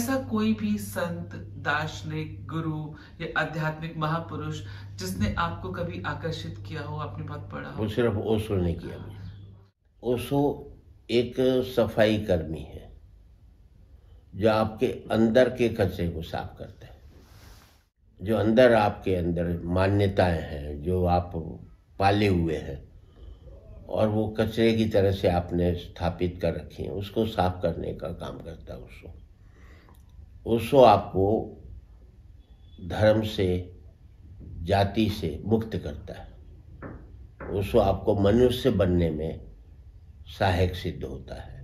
ऐसा कोई भी संत, दार्शनिक, गुरु या आध्यात्मिक महापुरुष जिसने आपको कभी आकर्षित किया हो, आपने बहुत पढ़ा हो? सिर्फ़ ओशो ने किया ओशो एक सफ़ाई कर्मी है, जो आपके अंदर के कचरे को साफ़ करता है। जो अंदर आपके अंदर मान्यताएँ हैं, जो आप पाले हुए हैं, और वो कचरे की तरह से आपने स्थापित कर रखी हैं, उसको साफ़ करने का काम करता है उसको उसको आपको धर्म से, जाति से मुक्त करता है। उसको आपको मनुष्य बनने में सहायक सिद्ध होता है।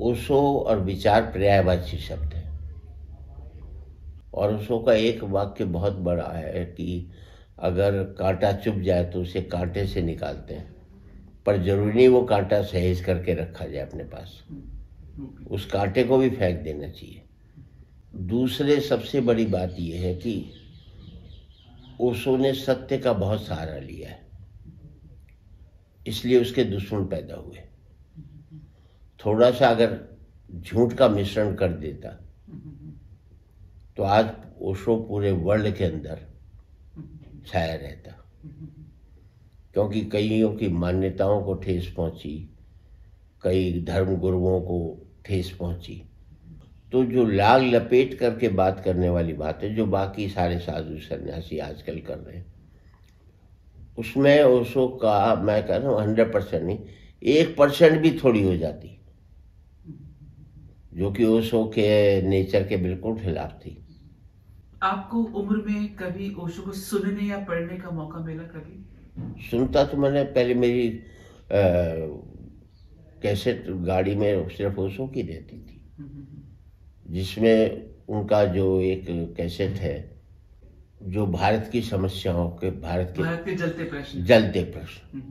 ओशो और विचार पर्यायवाची शब्द है। और ओशो का एक वाक्य बहुत बड़ा है कि अगर कांटा चुप जाए तो उसे कांटे से निकालते हैं, पर ज़रूरी नहीं वो कांटा सहेज करके रखा जाए अपने पास। उस कांटे को भी फेंक देना चाहिए। दूसरे सबसे बड़ी बात यह है कि ओशो ने सत्य का बहुत सहारा लिया है। इसलिए उसके दुश्मन पैदा हुए। थोड़ा सा अगर झूठ का मिश्रण कर देता तो आज ओशो पूरे वर्ल्ड के अंदर छाया रहता। क्योंकि कईयों की मान्यताओं को ठेस पहुँची, कई धर्म गुरुओं को ठेस पहुँची। तो जो लाल लपेट करके बात करने वाली बात है जो बाकी सारे साधु सन्यासी आजकल कर रहे हैं उसमें ओशो का मैं कह रहा हूँ हंड्रेड परसेंट नहीं एक परसेंट भी थोड़ी हो जाती जो कि ओशो के नेचर के बिल्कुल खिलाफ थी। आपको उम्र में कभी ओशो को सुनने या पढ़ने का मौका मिला कभी? सुनता तो मैंने पहले मेरी कैसेट गाड़ी में सिर्फ़ ओशो की रहती थी। जिसमें उनका जो एक कैसेट है जो भारत की समस्याओं के भारत के भारत के जलते प्रश्न। जलते प्रश्न।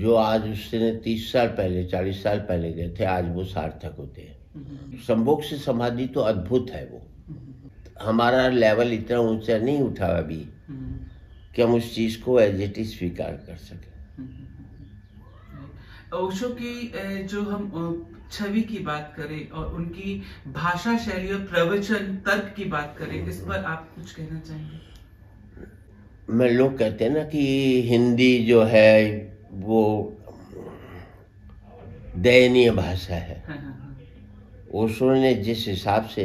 जो आज उससे तीस साल पहले चालीस साल पहले गए थे आज वो सार्थक होते हैं। संभोग से समाधि तो अद्भुत है वो। हमारा लेवल इतना ऊँचा नहीं उठा अभी कि हम उस चीज़ को एज इट इज़ स्वीकार कर सके। ओशो की जो हम छवि की बात करें और उनकी भाषा शैली और प्रवचन तर्क की बात करें इस पर आप कुछ कहना चाहेंगे मैं लोग कहते हैं ना कि हिंदी जो है वो दयनीय भाषा है हाँ, हाँ, हाँ। ओशो ने जिस हिसाब से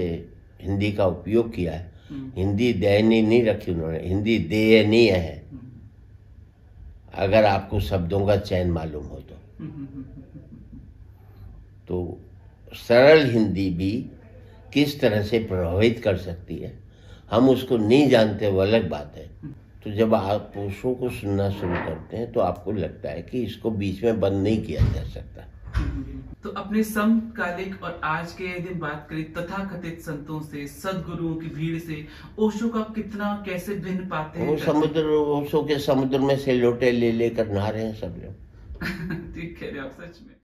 हिंदी का उपयोग किया है हम्म। हिंदी दयनीय नहीं रखी उन्होंने हिंदी दयनीय है हम्म। अगर आपको शब्दों का चयन मालूम हो तो तो सरल हिंदी भी किस तरह से प्रभावित कर सकती है? हम उसको नहीं जानते वो अलग बात है। तो जब आप पुरुषों को सुनना शुरू करते हैं तो आपको लगता है कि इसको बीच में बंद नहीं किया जा सकता। तो अपने समकालिक और आज के दिन बात करें तथा कथित संतों से सदगुरुओं की भीड़ से ओशो का कितना कैसे भिन्न पाते हैं? वो समुद्र ओशो के समुद्र में से लोटे ले लेकर नहा रहे हैं सब लोग। ठीक है आप सच में